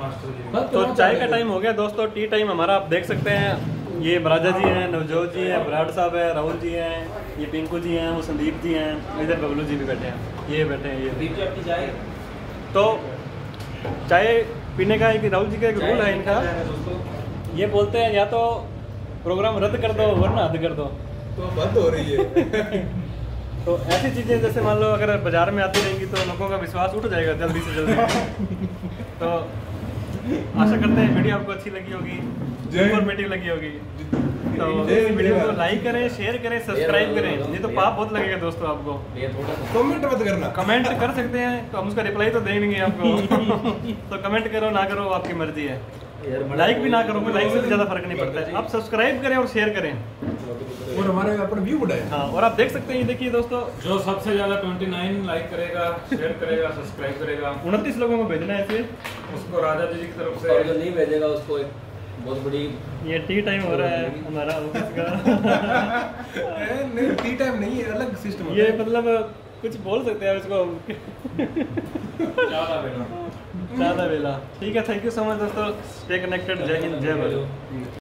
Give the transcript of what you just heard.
तो चाय का टाइम हो गया दोस्तों टी टाइम हमारा आप देख सकते हैं ये बराजा जी हैं नवजोत जी हैं बराड़ साहब है राहुल जी हैं ये पिंकू जी हैं वो संदीप जी हैं इधर बबलू जी भी बैठे हैं ये बैठे हैं ये तो चाय पीने का एक राहुल जी का एक रूल है इनका। ये बोलते हैं या तो प्रोग्राम रद्द कर दो वरना हद कर दो। तो बंद हो रही है। तो ऐसी चीज़ें जैसे मान लो अगर बाज़ार में आती रहेंगी तो लोगों का विश्वास उठ जाएगा जल्दी से जल्दी। तो आशा करते हैं वीडियो आपको अच्छी लगी होगी इन्फॉर्मेटिव लगी होगी। तो वीडियो को लाइक करें शेयर करें सब्सक्राइब करें। नहीं तो पाप बहुत लगेगा दोस्तों आपको। कमेंट मत करना। कमेंट कर सकते हैं तो हम उसका रिप्लाई तो देंगे आपको। तो कमेंट करो ना करो आपकी मर्ज़ी है। लाइक भी ना करो लाइक से भी ज़्यादा फ़र्क नहीं पड़ता है। आप सब्सक्राइब करें और शेयर करें। और हमारे अपने व्यू बढ़ाए हाँ और आप देख सकते हैं ये देखिए दोस्तों। जो सबसे ज़्यादा 29 लाइक करेगा शेयर करेगा सब्सक्राइब करेगा। उनतीस लोगों को भेजना है इसे उसको राजा जी की तरफ़ से जो नहीं भेजेगा उसको एक बहुत बड़ी ये टी टाइम हो रहा है हमारा ऑफ़िस का नहीं टी टाइम नहीं है अलग सिस्टम ये मतलब कुछ बोल सकते हैं इसको। ज़्यादा बेला। ज़्यादा बेला। ठीक है थैंक यू सो मच दोस्तों। स्टे कनेक्टेड जय हिंद जय भारत।